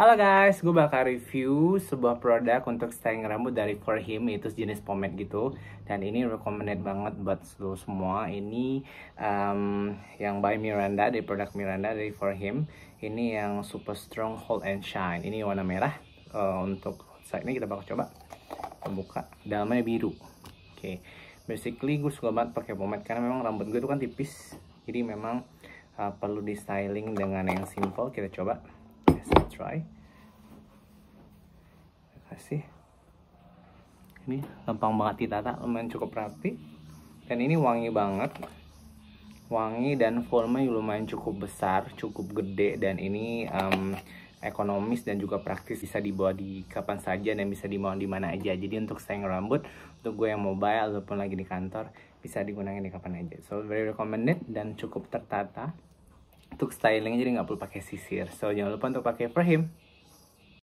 Halo guys, gue bakal review sebuah produk untuk styling rambut dari For Him Itu jenis pomade gitu. Dan ini recommended banget buat lo semua. Ini um, yang by Miranda, dari produk Miranda dari For Him. Ini yang super strong hold and shine. Ini warna merah uh, Untuk side. Ini kita bakal coba. Buka, dalamnya biru. Oke, okay. basically gue suka banget pakai pomade Karena memang rambut gue itu kan tipis. Jadi memang uh, perlu di styling dengan yang simple. Kita coba let's try. Kasih. Ini gampang banget ditata lumayan cukup rapi. Dan ini wangi banget. Wangi dan volume lumayan cukup besar cukup gede. Dan ini um, ekonomis dan juga praktis. Bisa dibawa di kapan saja dan bisa dibawa di mana aja. Jadi untuk sayang rambut untuk gue yang mobile ataupun lagi di kantor bisa digunakan di kapan aja. So very recommended dan cukup tertata untuk styling jadi nggak perlu pakai sisir. So jangan lupa untuk pakai per him